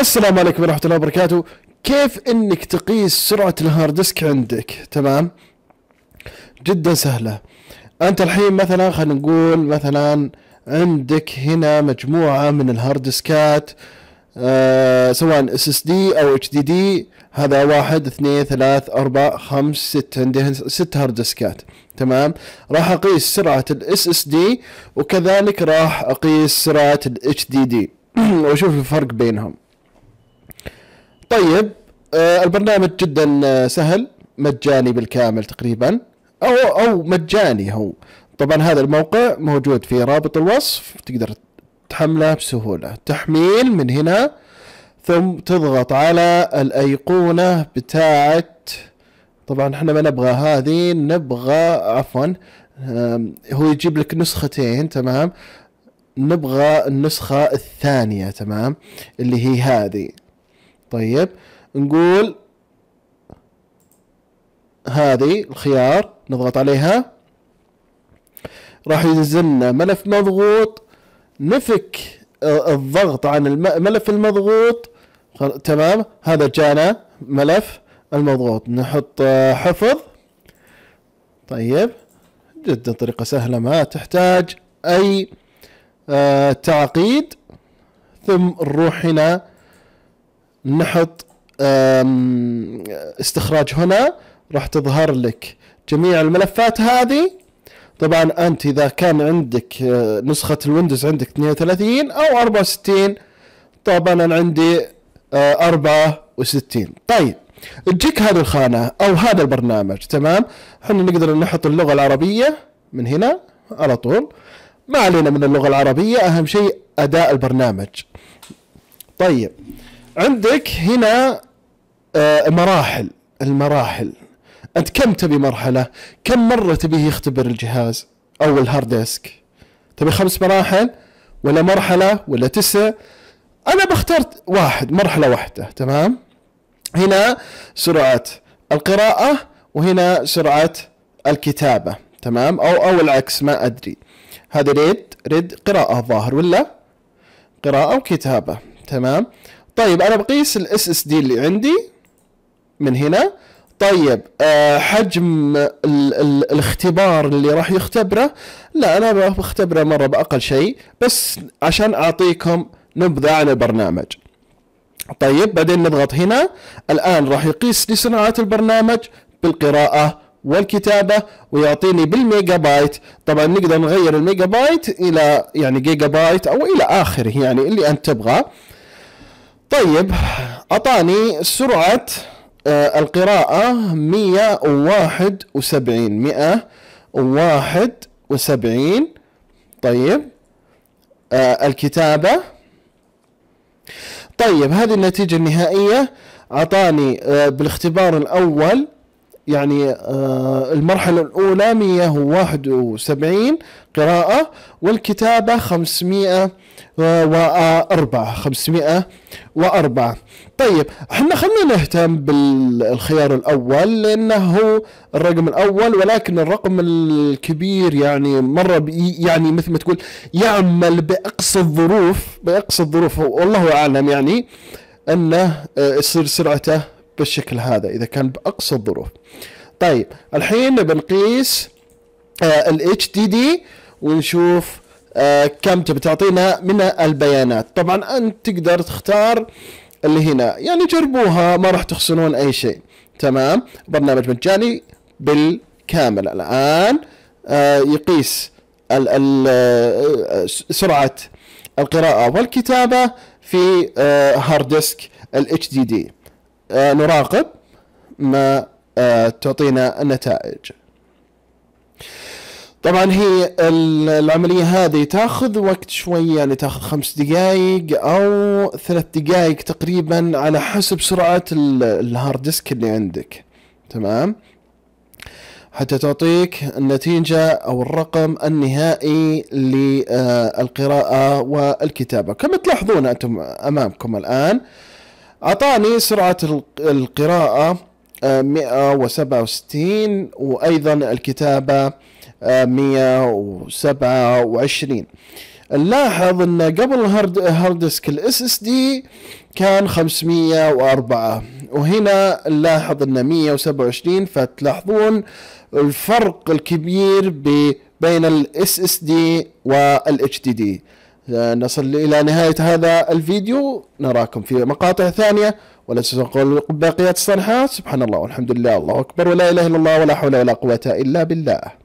السلام عليكم ورحمة الله وبركاته. كيف إنك تقيس سرعة ال hard disk عندك؟ تمام؟ جدا سهلة. أنت الحين مثلا خلينا نقول مثلا عندك هنا مجموعة من ال hard disk ات آه سواء SSD أو HDD هذا واحد اثنين ثلاث أربع خمس ست عندي ست hard disk ات. تمام؟ راح أقيس سرعة ال SSD وكذلك راح أقيس سرعة ال HDD وأشوف الفرق بينهم. طيب آه البرنامج جدا آه، سهل مجاني بالكامل تقريبا. أو أو مجاني هو. طبعا هذا الموقع موجود في رابط الوصف تقدر تحمله بسهولة. تحميل من هنا ثم تضغط على الأيقونة بتاعت طبعا إحنا ما نبغى هذه نبغى عفوا هو يجيب لك نسختين تمام؟ نبغى النسخة الثانية تمام؟ اللي هي هذه. طيب نقول هذه الخيار نضغط عليها. راح ينزلنا ملف مضغوط نفك الضغط عن الملف المضغوط. تمام هذا جانا ملف المضغوط. نحط حفظ. طيب جدا طريقة سهلة ما تحتاج أي آه، تعقيد. ثم نروح هنا نحط استخراج هنا راح تظهر لك جميع الملفات هذه. طبعا أنت إذا كان عندك آه، نسخة الويندوز عندك 32 أو 64 طبعا أنا عندي 64 آه، طيب تجيك هذه الخانة أو هذا البرنامج تمام؟ إحنا نقدر نحط اللغة العربية من هنا على طول. ما علينا من اللغة العربية أهم شيء أداء البرنامج. طيب عندك هنا آه، مراحل المراحل. أنت كم تبي مرحلة؟ كم مرة تبيه يختبر الجهاز أو ال hard disk؟ تبي خمس مراحل ولا مرحلة ولا تسع؟ أنا بختار واحد مرحلة واحدة تمام؟ هنا سرعة القراءة وهنا سرعة الكتابة تمام؟ أو أو العكس ما أدري. هذا read read قراءة ظاهر ولا؟ قراءة وكتابة تمام؟ طيب أنا بقيس ال SSD اللي عندي من هنا. طيب أه حجم ال ال الاختبار اللي راح يختبره. لا أنا بختبره مرة بأقل شيء بس عشان أعطيكم نبذة عن البرنامج. طيب بعدين نضغط هنا. الآن راح يقيس لي سرعه البرنامج بالقراءة والكتابة ويعطيني بالميجا بايت طبعا نقدر نغير الميجا بايت إلى يعني جيجا بايت أو إلى آخره يعني اللي أنت تبغاه. طيب أعطاني سرعة آه مئة وواحد وسبعين. طيب آه الكتابة. طيب هذه النتيجة النهائية. أعطاني آه بالاختبار الأول يعني آه المرحلة الأولى 171 قراءة والكتابة 504 504 طيب إحنا خلينا نهتم بالخيار الأول لأنه هو الرقم الأول ولكن الرقم الكبير يعني مرة يعني مثل ما تقول يعمل بأقصى الظروف بأقصى الظروف والله أعلم يعني أنه آه، يصير سرعته بالشكل هذا إذا كان بأقصى الظروف. طيب الحين بنقيس الاتش دي دي ونشوف آه كم تبي تعطينا من البيانات. طبعا أنت تقدر تختار اللي هنا. يعني جربوها ما راح تخسرون أي شيء. تمام؟ برنامج مجاني بالكامل. الآن آه يقيس ال ال آه، سرعة القراءة والكتابة في hard disk ال HDD آه، نراقب ما آه، تعطينا النتائج. طبعا هي العملية هذه تاخذ وقت شوي يعني تاخذ خمس دقائق أو ثلاث دقائق تقريبا على حسب سرعة ال hard disk اللي عندك. تمام؟ حتى تعطيك النتيجة أو الرقم النهائي للقراءة والكتابة. كما تلاحظون أنتم أمامكم الآن أعطاني سرعة القراءة 167 آه، وأيضا الكتابة 127 آه، نلاحظ إن قبل ال hard hard disk ال SSD كان 504 وهنا نلاحظ انه 127 فتلاحظون الفرق الكبير بين ال SSD وال HDD. نصل إلى نهاية هذا الفيديو. نراكم في مقاطع ثانية ولا تنسوا باقيات الصالحات سبحان الله والحمد لله الله أكبر ولا إله إلا الله ولا حول ولا قوة إلا بالله.